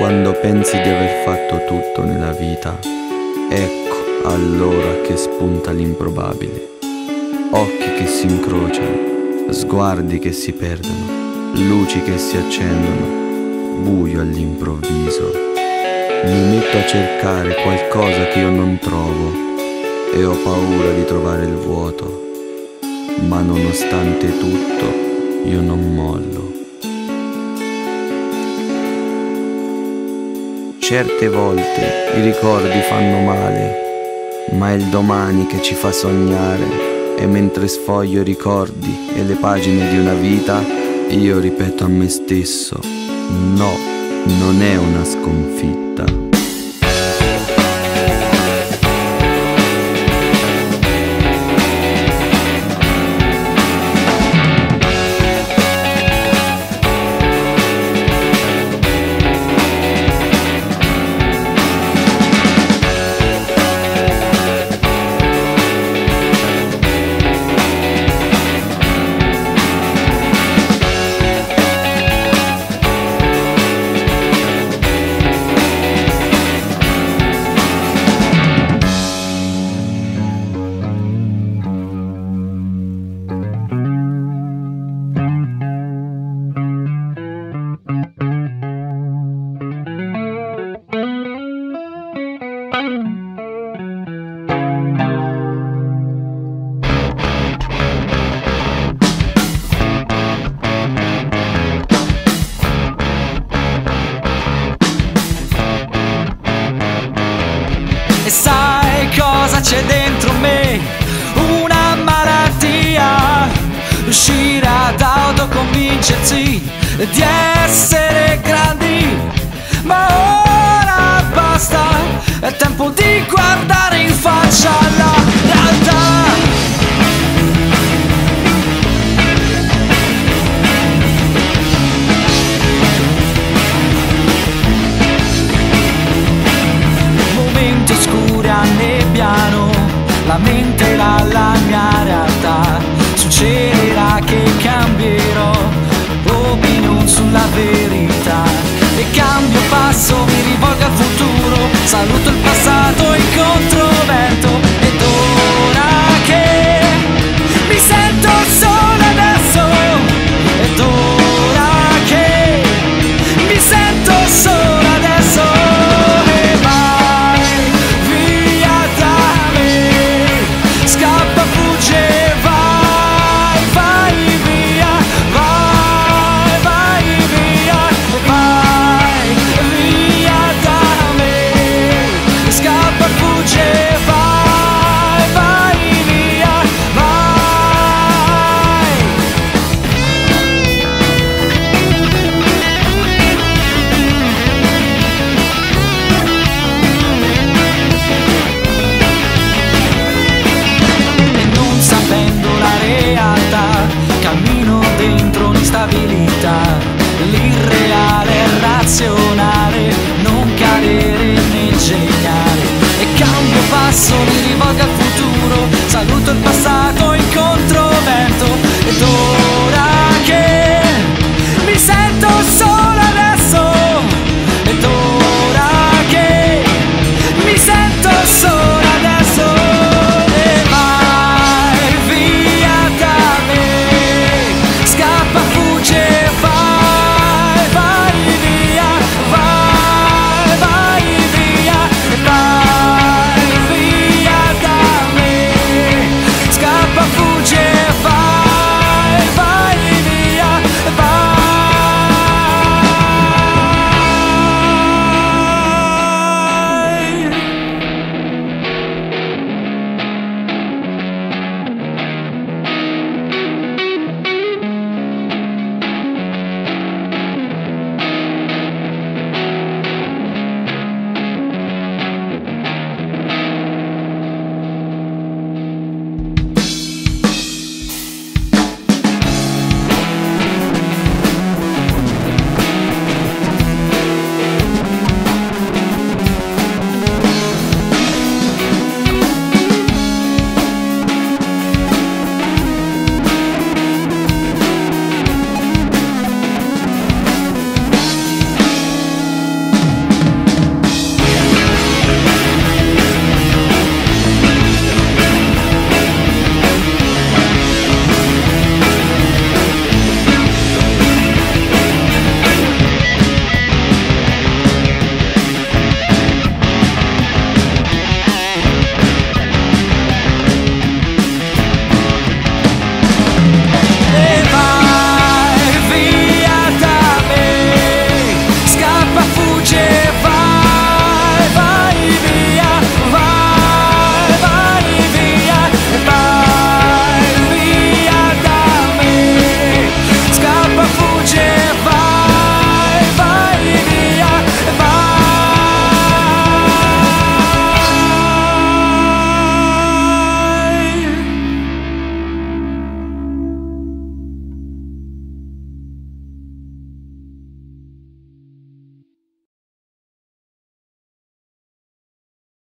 Quando pensi di aver fatto tutto nella vita, ecco allora che spunta l'improbabile. Occhi che si incrociano, sguardi che si perdono, luci che si accendono, buio all'improvviso. Mi metto a cercare qualcosa che io non trovo e ho paura di trovare il vuoto, ma nonostante tutto io non mollo. Certe volte i ricordi fanno male, ma è il domani che ci fa sognare e mentre sfoglio i ricordi e le pagine di una vita, io ripeto a me stesso, no, non è una sconfitta. Autoconvincersi di essere grandi. Ma ora basta, è tempo di guardare sulla verità. E cambio passo, mi rivolgo al futuro, saluto il passato, incontro vento. believe